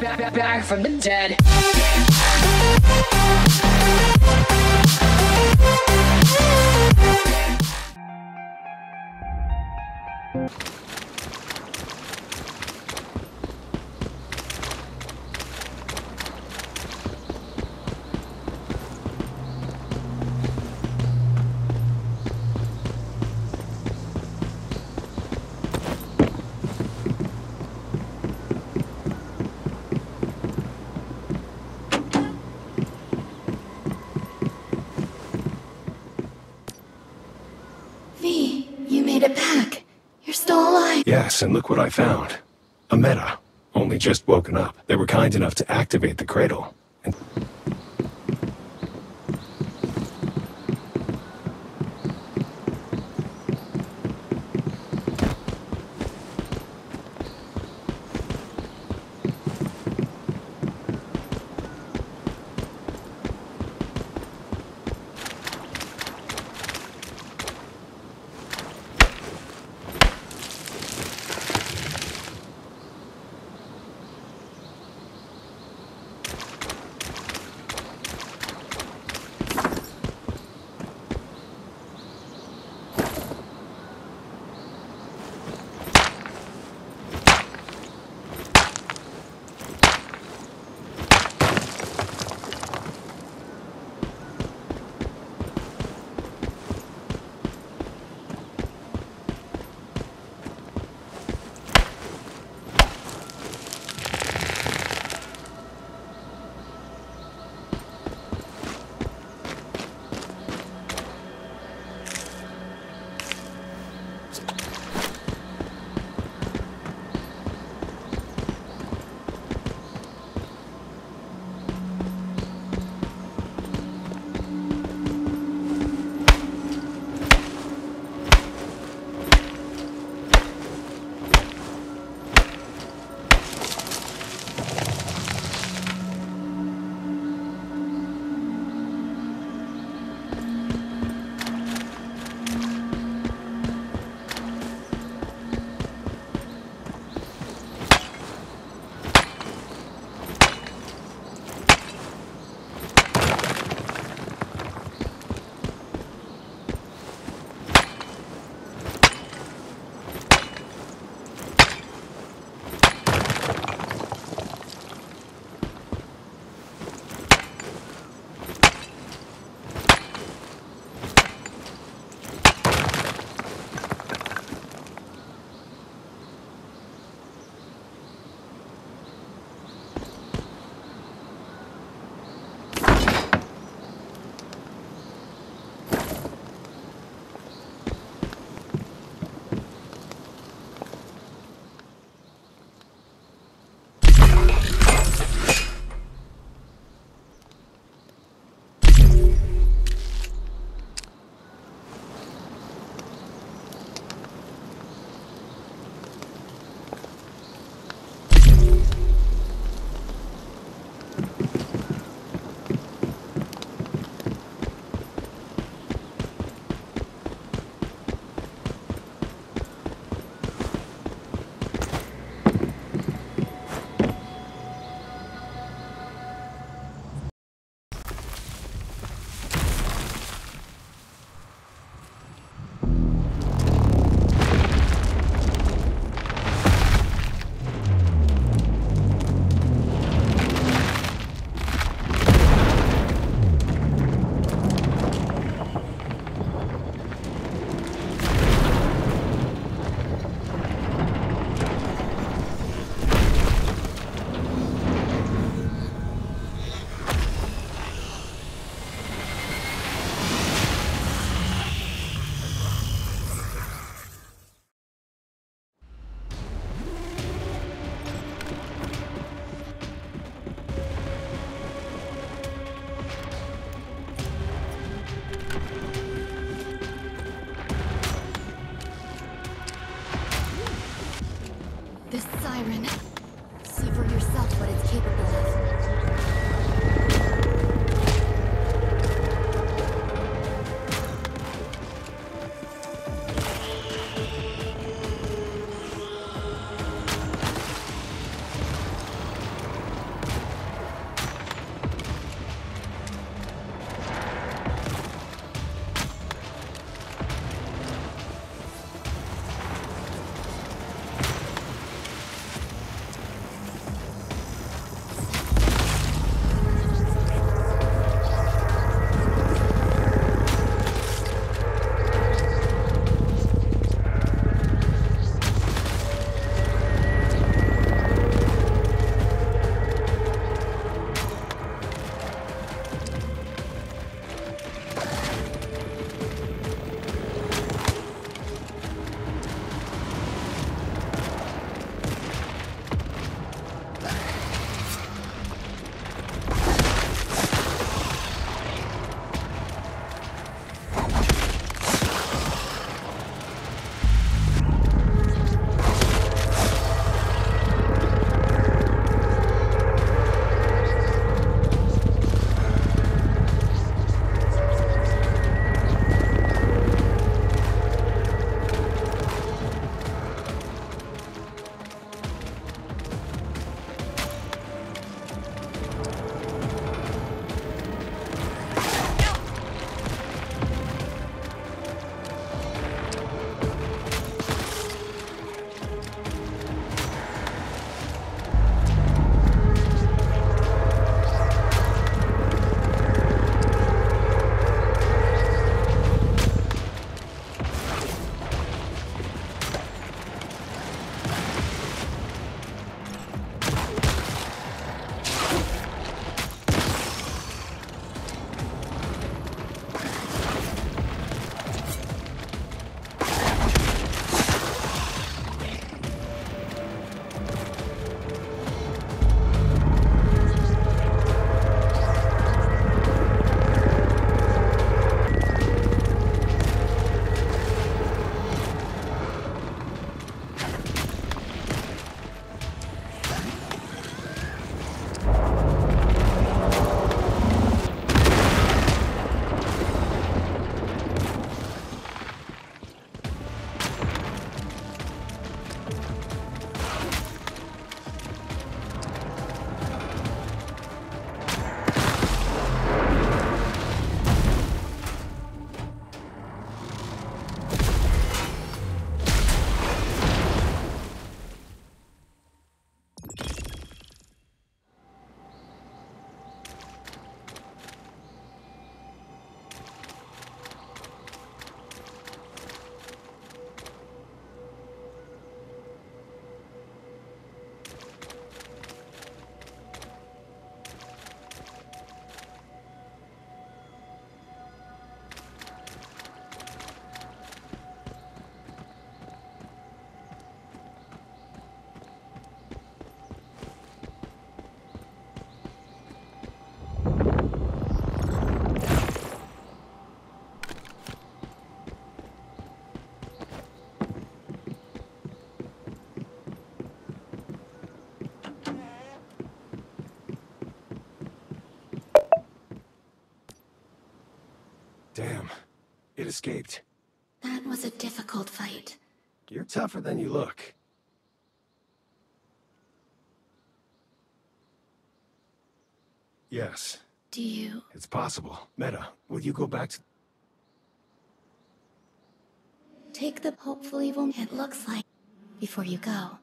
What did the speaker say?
back, back, back from the dead. V, And look what I found. A meta. Only just woken up. They were kind enough to activate the cradle. And escaped. That was a difficult fight. You're tougher than you look. Yes, Do you... it's possible. Meta, will you go back to... Take the hopefully won't it looks like before you go.